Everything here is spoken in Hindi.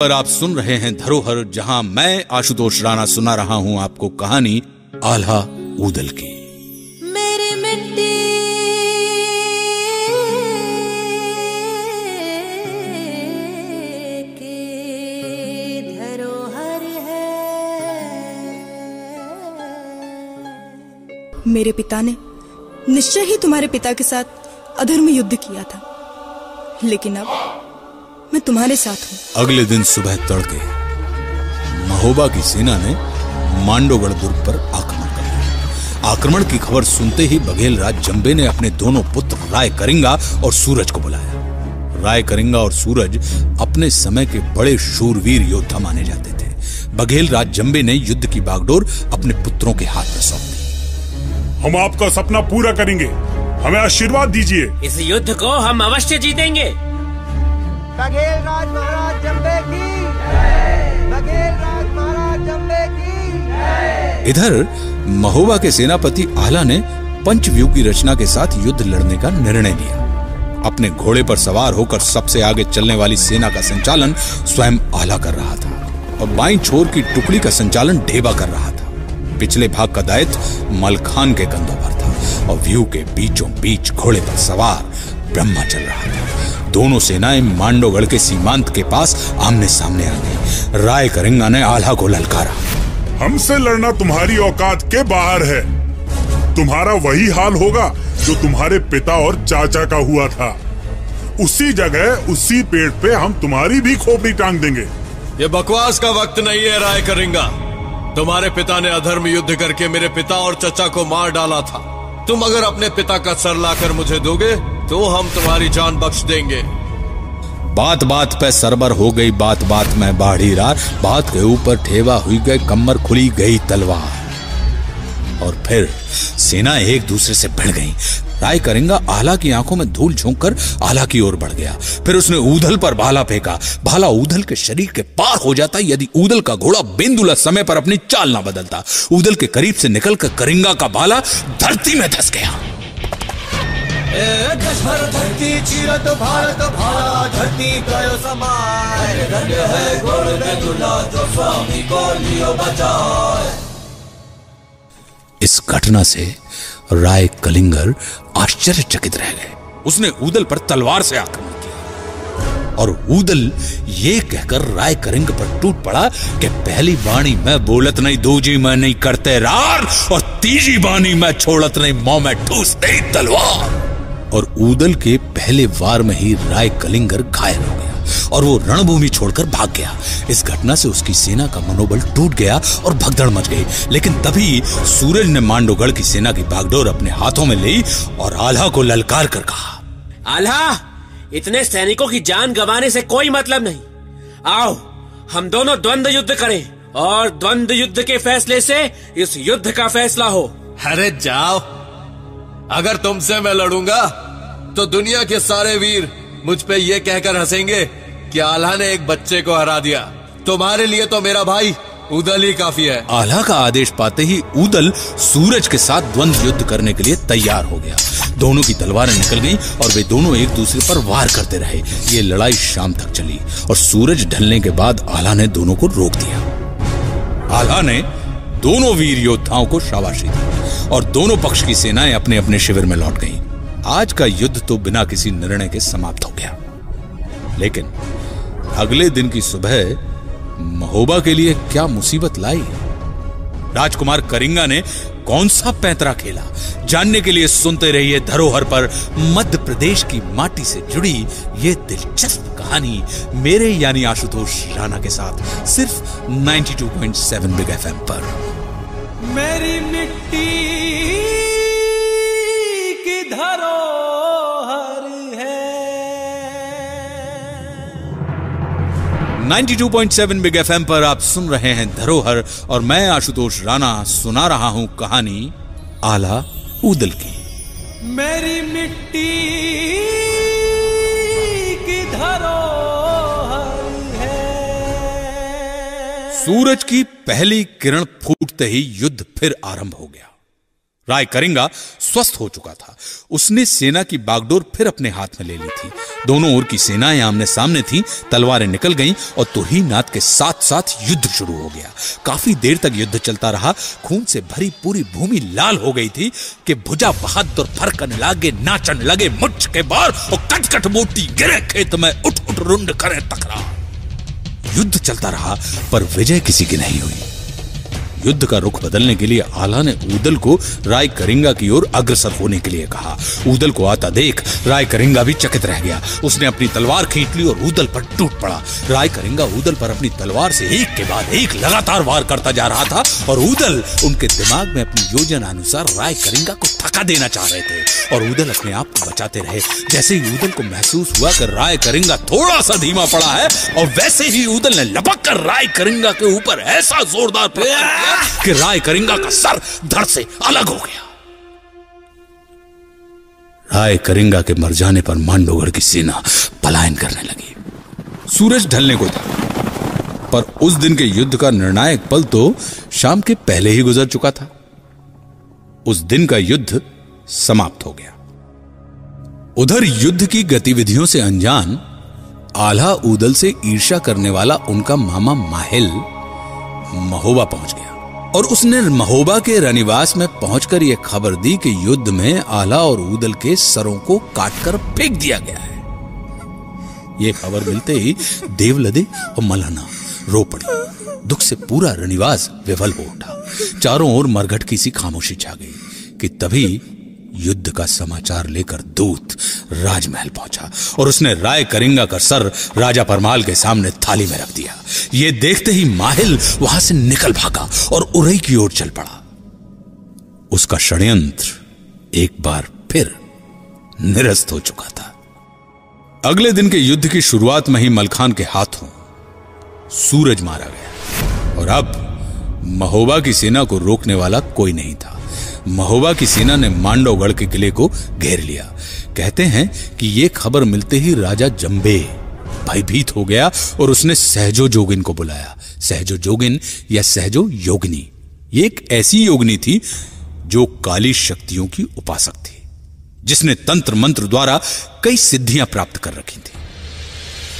पर आप सुन रहे हैं धरोहर जहाँ मैं आशुतोष राणा सुना रहा हूँ आपको कहानी आल्हा ऊदल की। मेरी मिट्टी की धरोहर है। मेरे पिता ने निश्चय ही तुम्हारे पिता के साथ अधर्म युद्ध किया था। लेकिन अब मैं तुम्हारे साथ हूँ। अगले दिन सुबह तड़के महोबा की सेना ने मांडोगढ़ दुर्ग पर आक्रमण कर लिया। आक्रमण की खबर सुनते ही बघेल राज जम्बे ने अपने दोनों पुत्र राय करिंगा और सूरज को बुलाया। राय करिंगा और सूरज अपने समय के बड़े शूरवीर योद्धा माने जाते थे। बघेल राज जंबे ने युद्ध की बागडोर अपने पुत्रों के हाथ में सौंप दी। हम आपका सपना पूरा करेंगे। हमें आशीर्वाद दीजिए। इस युद्ध को हम अवश्य जीतेंगे। बघेल राज महाराज जम्बे की। बघेल राज महाराज जम्बे की। इधर, महोबा के सेनापति आला ने पंचव्यूह की रचना के साथ युद्ध लड़ने का निर्णय लिया। अपने घोड़े पर सवार होकर सबसे आगे चलने वाली सेना का संचालन स्वयं आला कर रहा था और बाई छोर की टुकड़ी का संचालन ढेबा कर रहा था। पिछले भाग का दायित्व मलखान के कंधों पर था और व्यू के बीचों बीच घोड़े पर सवार ब्रह्मा चल रहा था। दोनों सेनाएँ मांडोगढ़ के सीमांत के पास आमने सामने आ गई। राय करिंगा ने आल्हा को ललकारा। हमसे लड़ना तुम्हारी औकात के बाहर है। तुम्हारा वही हाल होगा जो तुम्हारे पिता और चाचा का हुआ था। उसी जगह उसी पेड़ पे हम तुम्हारी भी खोपड़ी टांग देंगे। ये बकवास का वक्त नहीं है राय करेंगा। तुम्हारे पिता ने अधर्म युद्ध करके मेरे पिता और चचा को मार डाला था। तुम अगर अपने पिता का सर लाकर मुझे दोगे तो हम तुम्हारी जान बख्श देंगे। बात बात पे सरबर हो गई, बात बात में बाढ़ी रार। बात के ऊपर ठेवा हुई गए कमर खुली गई तलवार। और फिर सेना एक दूसरे से भिड़ गई। राय करेंगा, आला की आँखों में धूल झोंक कर आला की ओर बढ़ गया। फिर उसने ऊधल पर भाला फेंका। भाला ऊधल के शरीर के पार हो जाता, यदि ऊधल का घोड़ा बिंदुला समय पर अपनी चाल ना बदलता। ऊधल के करीब से निकलकर करिंगा का भाला धरती में धस गया। धरती भारत भाला धरती समाय। धन्य है में जो स्वामी को लियो इस घटना से राय कलिंगर आश्चर्यचकित रह गए। उसने ऊदल पर तलवार से आक्रमण किया। और ऊदल ये कहकर राय करिंग पर टूट पड़ा कि पहली बाणी मैं बोलत नहीं, दूजी मैं नहीं करते रार, और तीसरी बाणी मैं छोड़त नहीं मोह में ठूस दे तलवार। और ऊदल के पहले वार में ही राय कलिंगर घायल हो गया और वो रणभूमि छोड़कर भाग गया। इस घटना से उसकी सेना का मनोबल टूट गया और भगदड़ मच गई। लेकिन तभी सूरज ने मांडोगढ़ की सेना की बागडोर अपने हाथों में ली और आल्हा को ललकार कर कहा आल्हा इतने सैनिकों की जान गंवाने से कोई मतलब नहीं। आओ हम दोनों द्वंद्व युद्ध करें और द्वंद्व युद्ध के फैसले से इस युद्ध का फैसला हो। अरे जाओ अगर तुमसे मैं लड़ूँगा तो दुनिया के सारे वीर मुझ पे ये कहकर हंसेंगे कि आल्हा ने एक बच्चे को हरा दिया। तुम्हारे लिए तो मेरा भाई उदल ही काफ़ी है। आल्हा का आदेश पाते ही उदल सूरज के साथ द्वंद्व युद्ध करने के लिए तैयार हो गया। दोनों की तलवारें निकल गईं और वे दोनों एक दूसरे पर वार करते रहे। ये लड़ाई शाम तक चली और सूरज ढलने के बाद आल्हा ने दोनों को रोक दिया। आल्हा ने दोनों वीर योद्धाओं को शाबाशी दी। और दोनों पक्ष की सेनाएँ अपने अपने शिविर में लौट गईं। आज का युद्ध तो बिना किसी निर्णय के समाप्त हो गया। लेकिन अगले दिन की सुबह महोबा के लिए क्या मुसीबत लाई? राजकुमार करिंगा ने कौन सा पैंतरा खेला? जानने के लिए सुनते रहिए धरोहर पर मध्य प्रदेश की माटी से जुड़ी ये दिलचस्प कहानी मेरे यानी आशुतोष राणा के साथ, सिर्फ़ 92.7 बिग एफएम पर। मेरी मिट्टी 92.7 बिग एफएम पर आप सुन रहे हैं धरोहर और मैं आशुतोष राणा सुना रहा हूँ कहानी आला उदल की। मेरी मिट्टी की धरोहर है। सूरज की पहली किरण फूटते ही युद्ध फिर आरंभ हो गया। राय करेंगा, स्वस्थ हो चुका था। उसने सेना की बागडोर फिर अपने हाथ में ले ली थी। दोनों ओर की सेनाएँ आमने सामने थीं, तलवारें निकल गईं और तुही नाथ के साथ साथ युद्ध शुरू हो गया। काफ़ी देर तक युद्ध चलता रहा, खून से भरी पूरी भूमि लाल हो गई थी कि भुजा बहादुर फरकन लागे, नाचन लगे, मुच्छ के बार और कट कट मोटी गिरे खेत में उठ उठ रुंड करे तकरा युद्ध चलता रहा, पर विजय किसी की नहीं हुई। युद्ध का रुख बदलने के लिए आला ने उदल को राय करिंगा की ओर अग्रसर होने के लिए कहा। उदल को आता देख राय करिंगा भी चकित रह गया। उसने अपनी तलवार खींच ली और उदल पर टूट पड़ा। राय करिंगा ऊदल पर अपनी तलवार से एक के बाद एक लगातार वार करता जा रहा था और उदल उनके दिमाग में अपनी योजना अनुसार राय करिंगा को थका देना चाह रहे थे और उदल अपने आप को बचाते रहे। जैसे ही उदल को महसूस हुआ कि राय करिंगा थोड़ा सा धीमा पड़ा है और वैसे ही उदल ने लपक कर राय करिंगा के ऊपर ऐसा जोरदार कि राय करिंगा का सर धड़ से अलग हो गया। राय करिंगा के मर जाने पर मांडोगढ़ की सेना पलायन करने लगी। सूरज ढलने को था। पर उस दिन के युद्ध का निर्णायक पल तो शाम के पहले ही गुजर चुका था। उस दिन का युद्ध समाप्त हो गया। उधर युद्ध की गतिविधियों से अनजान, आल्हा ऊदल से ईर्ष्या करने वाला उनका मामा माहिल महोबा पहुँच गया। और उसने महोबा के रनिवास में पहुंचकर यह खबर दी कि युद्ध में आला और उदल के सरों को काटकर फेंक दिया गया है। यह खबर मिलते ही देवलदे और मलाना रो पड़ी। दुख से पूरा रनिवास विफल हो उठा। चारों ओर मरघट की सी खामोशी छा गई कि तभी युद्ध का समाचार लेकर दूत राजमहल पहुँचा और उसने राय करिंगा का सर राजा परमाल के सामने थाली में रख दिया। ये देखते ही माहिल वहाँ से निकल भागा और उरई की ओर चल पड़ा। उसका षड्यंत्र एक बार फिर निरस्त हो चुका था। अगले दिन के युद्ध की शुरुआत में ही मलखान के हाथों सूरज मारा गया और अब महोबा की सेना को रोकने वाला कोई नहीं था। महोबा की सेना ने मांडवगढ़ के किले को घेर लिया। कहते हैं कि यह खबर मिलते ही राजा जंबे भयभीत हो गया और उसने सहजो जोगिन को बुलाया। सहजो जोगिन या सहजो योगिनी। ये एक ऐसी योगिनी थी जो काली शक्तियों की उपासक थी, जिसने तंत्र मंत्र द्वारा कई सिद्धियाँ प्राप्त कर रखी थी।